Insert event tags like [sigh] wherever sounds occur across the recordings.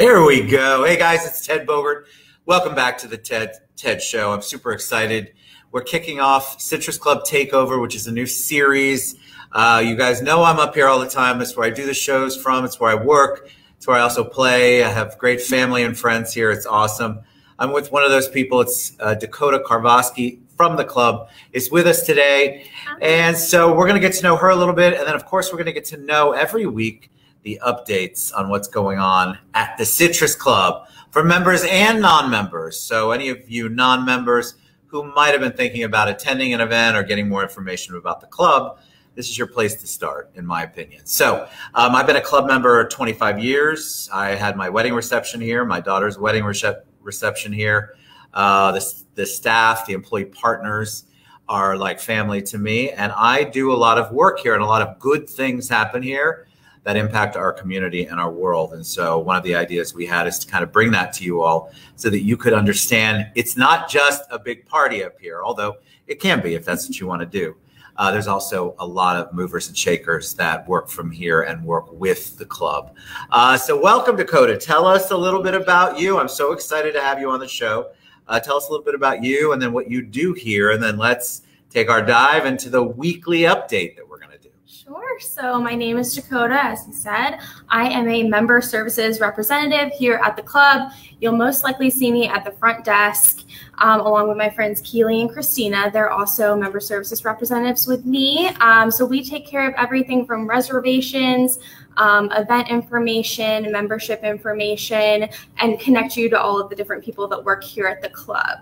There we go. Hey guys, it's Ted Bogert. Welcome back to the Ted Ted Show. I'm super excited. We're kicking off Citrus Club Takeover, which is a new series. Uh, you guys know I'm up here all the time. It's where I do the shows from. It's where I work. It's where I also play. I have great family and friends here. It's awesome. I'm with one of those people. It's uh, Dacoda Karvaski from the club is with us today. And so we're going to get to know her a little bit. And then, of course, we're going to get to know every week the updates on what's going on at the Citrus Club for members and non members. So, any of you non members who might have been thinking about attending an event or getting more information about the club, this is your place to start, in my opinion. So, um, I've been a club member 25 years. I had my wedding reception here, my daughter's wedding rece- reception here. Uh, the, the staff, the employee partners are like family to me. And I do a lot of work here, and a lot of good things happen here that impact our community and our world. And so, one of the ideas we had is to kind of bring that to you all so that you could understand it's not just a big party up here, although it can be if that's what you want to do. Uh, there's also a lot of movers and shakers that work from here and work with the club. Uh, so, welcome, Dacoda. Tell us a little bit about you. I'm so excited to have you on the show. Uh, tell us a little bit about you and then what you do here, and then let's take our dive into the weekly update that we're going to. Sure. So, my name is Dacoda, as you said. I am a member services representative here at the club. You'll most likely see me at the front desk um, along with my friends Keely and Christina. They're also member services representatives with me. Um, so, we take care of everything from reservations, um, event information, membership information, and connect you to all of the different people that work here at the club.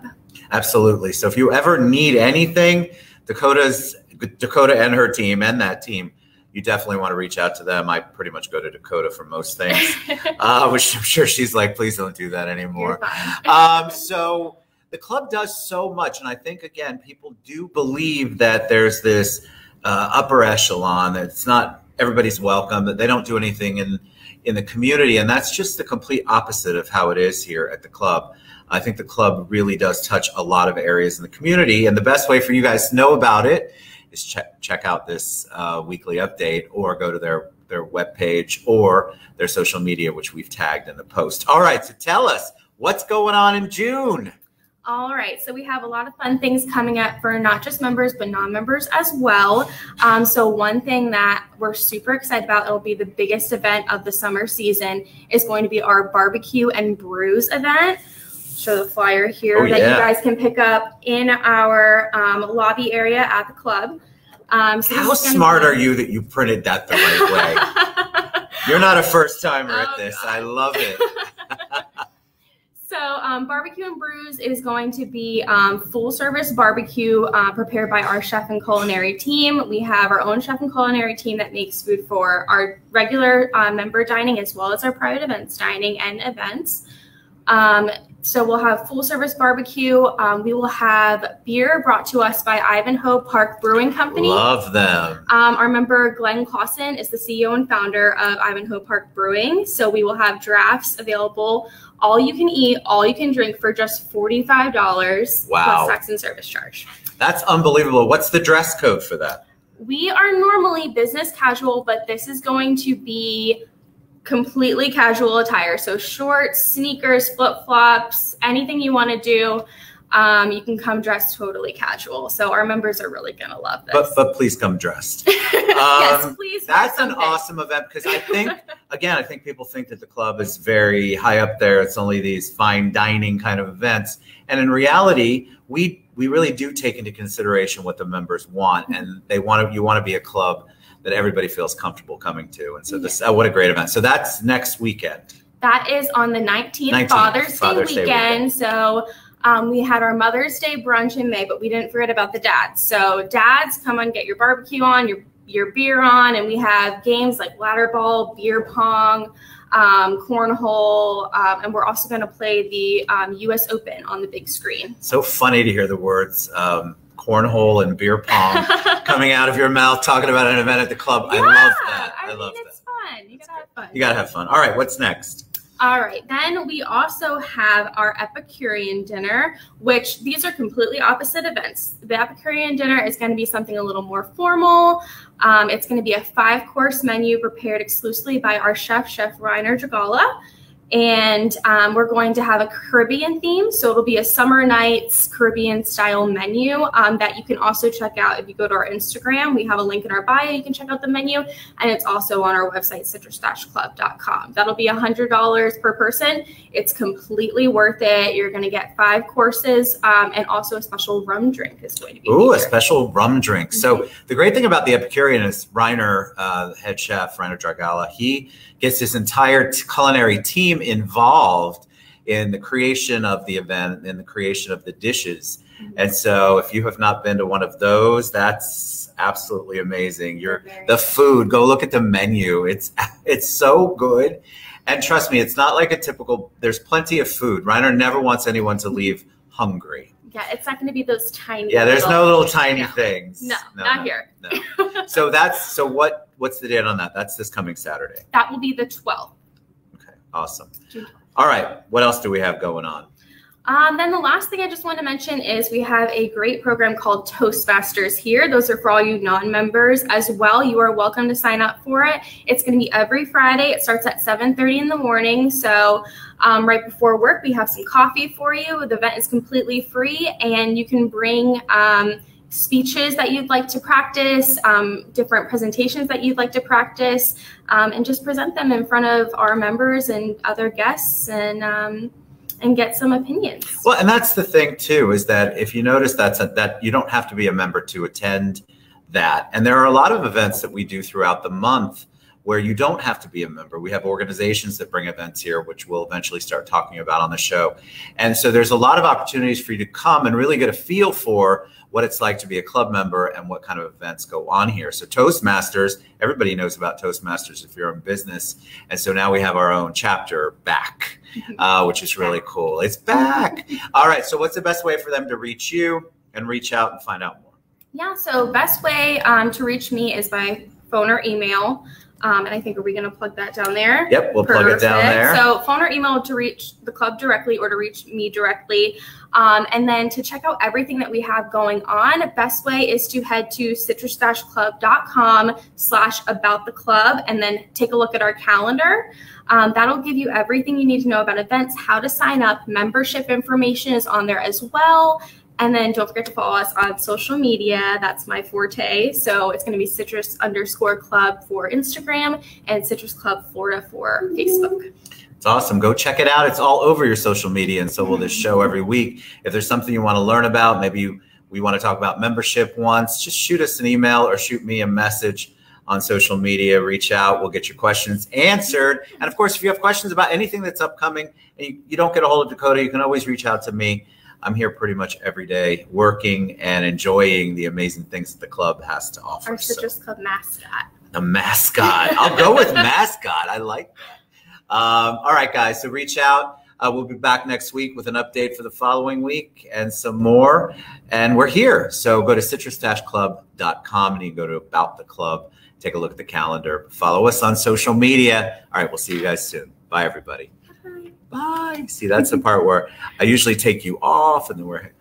Absolutely. So if you ever need anything, Dacoda's Dacoda and her team and that team, you definitely want to reach out to them. I pretty much go to Dacoda for most things, [laughs] uh, which I'm sure she's like, please don't do that anymore. [laughs] um, so the club does so much, and I think again, people do believe that there's this uh, upper echelon. That it's not everybody's welcome. That they don't do anything in in the community, and that's just the complete opposite of how it is here at the club. I think the club really does touch a lot of areas in the community, and the best way for you guys to know about it is check check out this uh, weekly update or go to their their webpage or their social media, which we've tagged in the post. All right, so tell us what's going on in June. All right, so we have a lot of fun things coming up for not just members, but non members as well. Um, so, one thing that we're super excited about, it'll be the biggest event of the summer season, is going to be our barbecue and brews event. Show the flyer here Oh, that yeah. you guys can pick up in our um, lobby area at the club. Um, so How smart are you that you printed that the right way? [laughs] You're not a first timer at Oh, this. God. I love it. [laughs] So, um, Barbecue and Brews is going to be um, full service barbecue uh, prepared by our chef and culinary team. We have our own chef and culinary team that makes food for our regular uh, member dining as well as our private events dining and events. Um, so, we'll have full service barbecue. Um, we will have beer brought to us by Ivanhoe Park Brewing Company. Love them. Um, our member Glenn Clausen is the CEO and founder of Ivanhoe Park Brewing. So we will have drafts available, all you can eat, all you can drink for just forty-five dollars Wow. plus tax and service charge. That's unbelievable. What's the dress code for that? We are normally business casual, but this is going to be completely casual attire. So shorts, sneakers, flip flops, anything you want to do. Um, you can come dressed totally casual. So our members are really going to love this. But but please come dressed. [laughs] yes, Um, please. That's an awesome event because I think [laughs] again I think people think that the club is very high up there. It's only these fine dining kind of events, and in reality, we we really do take into consideration what the members want, and they want to. You want to be a club that everybody feels comfortable coming to, and so this oh, what a great event. So that's next weekend. That is on the 19th, 19th, Father's, Day Father's Day weekend. weekend. So um, we had our Mother's Day brunch in May, but we didn't forget about the dads. So dads, come on, get your barbecue on, your your beer on, and we have games like ladder ball, beer pong, um, cornhole, um, and we're also going to play the um, U.S. Open on the big screen. So funny to hear the words um, cornhole and beer pong [laughs] coming out of your mouth talking about an event at the club. I love that. I, I, love that. fun. You gotta have fun. You gotta have fun. All right, what's next? All right, then we also have our Epicurean dinner, which these are completely opposite events. The Epicurean dinner is going to be something a little more formal. Um, it's going to be a five course menu prepared exclusively by our chef, Chef Reiner Jagala. And um, we're going to have a Caribbean theme. So it'll be a summer nights Caribbean style menu um, that you can also check out if you go to our Instagram. We have a link in our bio. You can check out the menu, and it's also on our website, citrus-club.com. That'll be $100 per person. It's completely worth it. You're going to get five courses um, and also a special rum drink is going to be. Ooh, a special rum drink. Mm-hmm. So the great thing about the Epicurean is Reiner, uh, head chef, Reiner Dragala, he gets his entire t- culinary team involved in the creation of the event and the creation of the dishes. Mm-hmm. And so if you have not been to one of those, that's absolutely amazing. You're the food, go look at the menu. It's [laughs] it's so good. And trust me, it's not like a typical there's plenty of food. Reiner never wants anyone to leave hungry. Yeah, it's not going to be those tiny. Yeah, there's no little tiny no. things. No, no not no, here. No. so that's so what what's the date on that? That's this coming Saturday. That will be the 12th. Awesome. All right, what else do we have going on? Um, then the last thing I just want to mention is we have a great program called Toastmasters here. Those are for all you non-members as well. You are welcome to sign up for it. It's going to be every Friday. It starts at 7:30 in the morning. So um, right before work, we have some coffee for you. The event is completely free, and you can bring um, speeches that you'd like to practice, um, different presentations that you'd like to practice, um, and just present them in front of our members and other guests and um, and get some opinions. Well, and that's the thing too is that if you notice that's a, that you don't have to be a member to attend that, and there are a lot of events that we do throughout the month where you don't have to be a member. We have organizations that bring events here, which we'll eventually start talking about on the show. And so there's a lot of opportunities for you to come and really get a feel for what it's like to be a club member and what kind of events go on here. So Toastmasters, everybody knows about Toastmasters if you're in business. And so now we have our own chapter back, [laughs] uh, which is really cool. It's back. All right. So what's the best way for them to reach you and reach out and find out more? Yeah. So best way um, to reach me is by phone or email. Um, and I think, are we going to plug that down there? Yep, we'll Perfect. plug it down there. So, phone or email to reach the club directly or to reach me directly. Um, and then to check out everything that we have going on, best way is to head to citrus-club.com slash about the club and then take a look at our calendar. Um, that'll give you everything you need to know about events, how to sign up. Membership information is on there as well. And then don't forget to follow us on social media. That's my forte. So it's going to be citrus underscore club for Instagram and citrus club Florida for Facebook. It's awesome. Go check it out. It's all over your social media. And so will this show every week. If there's something you want to learn about, maybe you, we want to talk about membership once, just shoot us an email or shoot me a message on social media. Reach out. We'll get your questions answered. And of course, if you have questions about anything that's upcoming and you, you don't get a hold of Dacoda, you can always reach out to me. I'm here pretty much every day working and enjoying the amazing things that the club has to offer. Our Citrus so, Club mascot. The mascot. I'll go with mascot. I like that. Um, all right, guys. So reach out. Uh, we'll be back next week with an update for the following week and some more. And we're here. So go to citrus-club.com and you can go to About the Club. Take a look at the calendar. Follow us on social media. All right, we'll see you guys soon. Bye, everybody bye. See, that's the part where I usually take you off and then we're